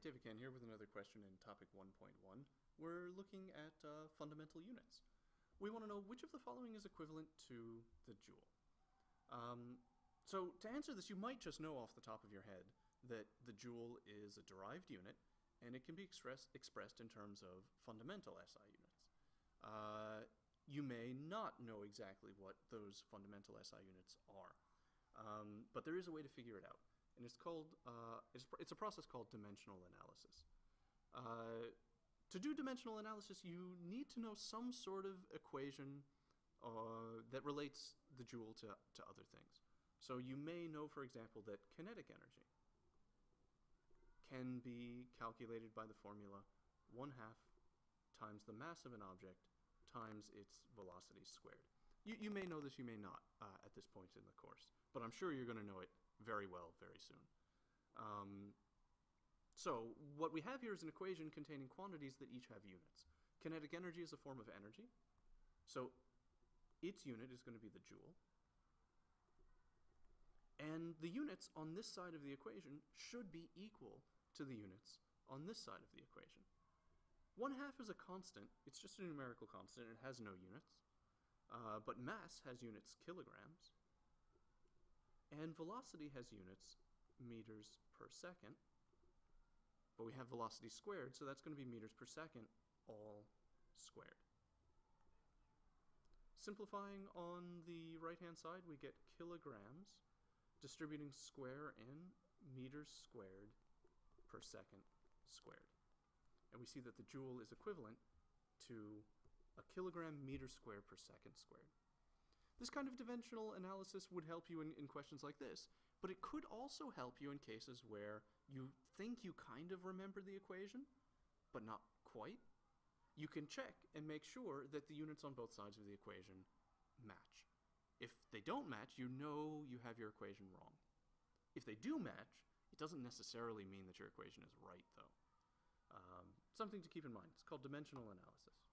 David Kann here with another question in topic 1.1. We're looking at uh, fundamental units. We want to know which of the following is equivalent to the joule. Um, so to answer this, you might just know off the top of your head that the joule is a derived unit, and it can be express, expressed in terms of fundamental SI units. Uh, you may not know exactly what those fundamental SI units are, um, but there is a way to figure it out and it's called uh, it's, it's, a process called dimensional analysis. Uh, to do dimensional analysis, you need to know some sort of equation uh, that relates the joule to, to other things. So you may know, for example, that kinetic energy can be calculated by the formula 1 half times the mass of an object times its velocity squared. You, you may know this, you may not uh, at this point in the course, but I'm sure you're going to know it very well very soon. Um, so what we have here is an equation containing quantities that each have units. Kinetic energy is a form of energy, so its unit is going to be the joule. And the units on this side of the equation should be equal to the units on this side of the equation. One half is a constant. It's just a numerical constant. It has no units. Uh, but mass has units kilograms. And velocity has units meters per second. But we have velocity squared, so that's going to be meters per second all squared. Simplifying on the right-hand side, we get kilograms, distributing square in meters squared per second squared. And we see that the joule is equivalent to a kilogram meter squared per second squared. This kind of dimensional analysis would help you in, in questions like this, but it could also help you in cases where you think you kind of remember the equation, but not quite. You can check and make sure that the units on both sides of the equation match. If they don't match, you know you have your equation wrong. If they do match, it doesn't necessarily mean that your equation is right, though. Um, something to keep in mind. It's called dimensional analysis.